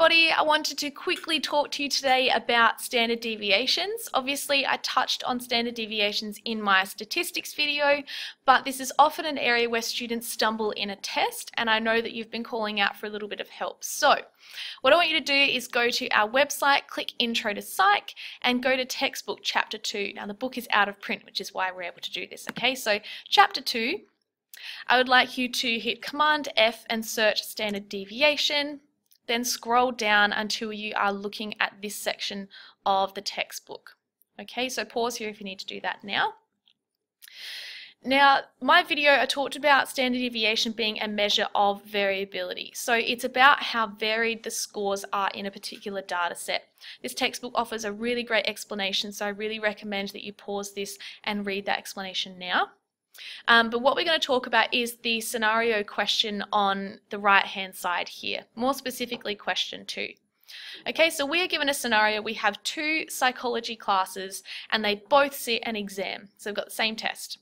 everybody, I wanted to quickly talk to you today about standard deviations. Obviously, I touched on standard deviations in my statistics video, but this is often an area where students stumble in a test, and I know that you've been calling out for a little bit of help. So, what I want you to do is go to our website, click Intro to Psych, and go to Textbook Chapter 2. Now, the book is out of print, which is why we're able to do this, okay? So, Chapter 2, I would like you to hit Command F and search standard deviation then scroll down until you are looking at this section of the textbook. Okay, so pause here if you need to do that now. Now, my video, I talked about standard deviation being a measure of variability. So it's about how varied the scores are in a particular data set. This textbook offers a really great explanation, so I really recommend that you pause this and read that explanation now. Um, but what we're going to talk about is the scenario question on the right hand side here, more specifically question two. Okay, so we are given a scenario, we have two psychology classes and they both sit an exam, so they've got the same test.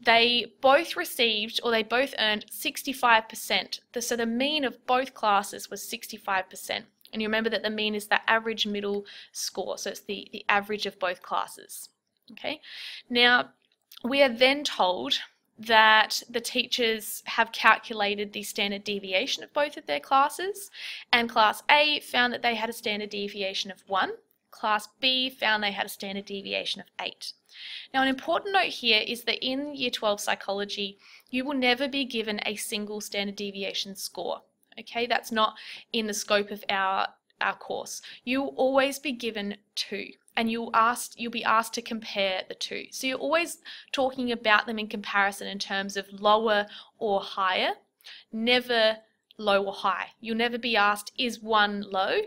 They both received or they both earned 65%, so the mean of both classes was 65%. And you remember that the mean is the average middle score, so it's the, the average of both classes. Okay, now we are then told that the teachers have calculated the standard deviation of both of their classes, and Class A found that they had a standard deviation of 1, Class B found they had a standard deviation of 8. Now, an important note here is that in Year 12 psychology, you will never be given a single standard deviation score. Okay, that's not in the scope of our, our course. You will always be given two and you'll asked you'll be asked to compare the two. So you're always talking about them in comparison in terms of lower or higher, never low or high. You'll never be asked is 1 low,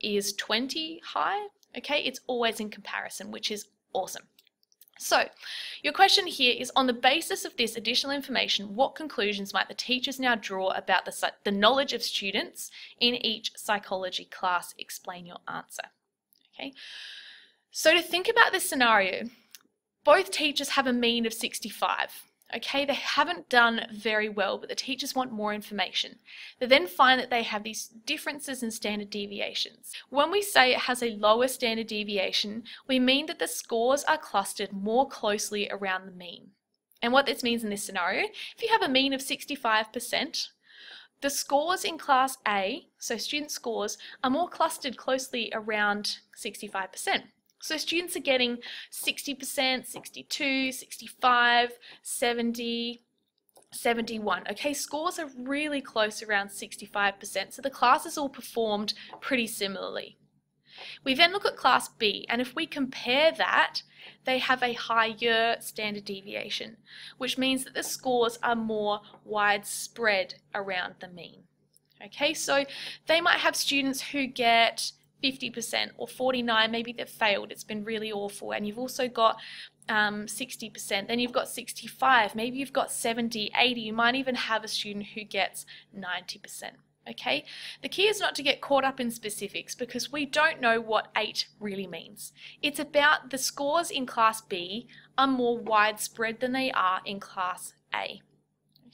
is 20 high? Okay, it's always in comparison, which is awesome. So, your question here is on the basis of this additional information, what conclusions might the teachers now draw about the, the knowledge of students in each psychology class? Explain your answer. Okay, so to think about this scenario, both teachers have a mean of 65. Okay, they haven't done very well, but the teachers want more information. They then find that they have these differences in standard deviations. When we say it has a lower standard deviation, we mean that the scores are clustered more closely around the mean. And what this means in this scenario, if you have a mean of 65%, the scores in Class A, so student scores, are more clustered closely around 65%. So students are getting 60%, 62, 65, 70, 71. Okay, scores are really close around 65%, so the classes all performed pretty similarly. We then look at class B, and if we compare that, they have a higher standard deviation, which means that the scores are more widespread around the mean. Okay, so they might have students who get 50% or 49 maybe they've failed it's been really awful and you've also got um, 60% then you've got 65 maybe you've got 70 80 you might even have a student who gets 90% okay? The key is not to get caught up in specifics because we don't know what 8 really means. It's about the scores in class B are more widespread than they are in class A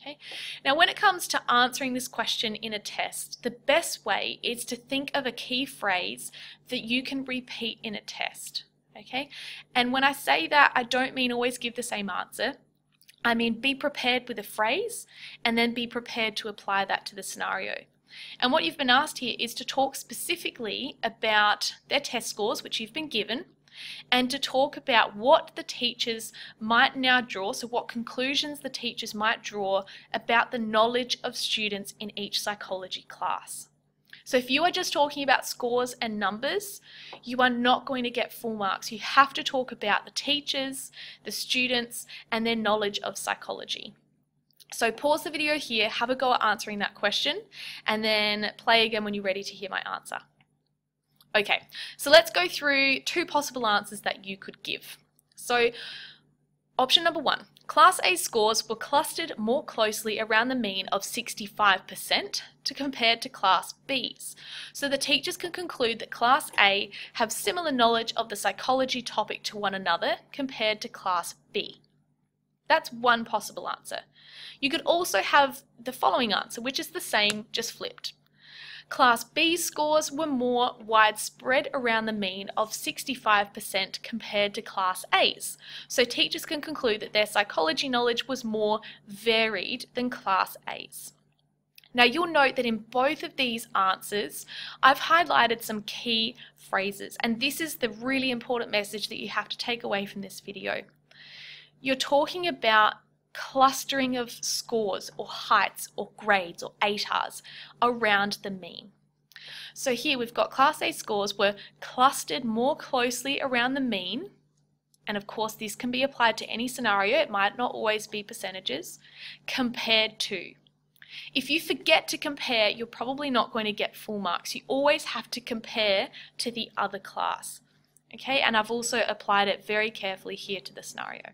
Okay. Now, when it comes to answering this question in a test, the best way is to think of a key phrase that you can repeat in a test. Okay. And when I say that, I don't mean always give the same answer. I mean be prepared with a phrase and then be prepared to apply that to the scenario. And what you've been asked here is to talk specifically about their test scores, which you've been given, and to talk about what the teachers might now draw, so what conclusions the teachers might draw about the knowledge of students in each psychology class. So if you are just talking about scores and numbers, you are not going to get full marks. You have to talk about the teachers, the students, and their knowledge of psychology. So pause the video here, have a go at answering that question, and then play again when you're ready to hear my answer. Okay, so let's go through two possible answers that you could give. So option number one, Class A scores were clustered more closely around the mean of 65% to compare to Class B's. So the teachers can conclude that Class A have similar knowledge of the psychology topic to one another compared to Class B. That's one possible answer. You could also have the following answer, which is the same, just flipped. Class B scores were more widespread around the mean of 65% compared to Class A's. So teachers can conclude that their psychology knowledge was more varied than Class A's. Now you'll note that in both of these answers, I've highlighted some key phrases, and this is the really important message that you have to take away from this video. You're talking about clustering of scores or heights or grades or ATARs around the mean. So here we've got Class A scores were clustered more closely around the mean, and of course this can be applied to any scenario, it might not always be percentages, compared to. If you forget to compare, you're probably not going to get full marks. You always have to compare to the other class. Okay, and I've also applied it very carefully here to the scenario.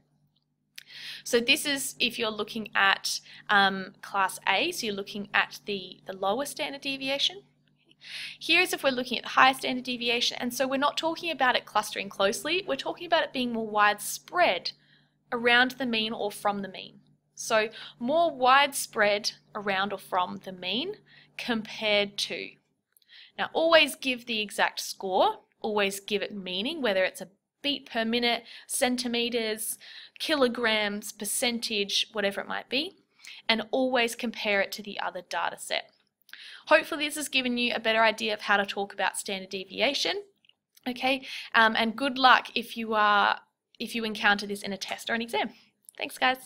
So this is if you're looking at um, class A, so you're looking at the, the lower standard deviation. Here's if we're looking at the higher standard deviation, and so we're not talking about it clustering closely, we're talking about it being more widespread around the mean or from the mean. So more widespread around or from the mean compared to. Now always give the exact score, always give it meaning, whether it's a beat per minute, centimeters, kilograms, percentage, whatever it might be, and always compare it to the other data set. Hopefully this has given you a better idea of how to talk about standard deviation. Okay, um, and good luck if you are if you encounter this in a test or an exam. Thanks guys.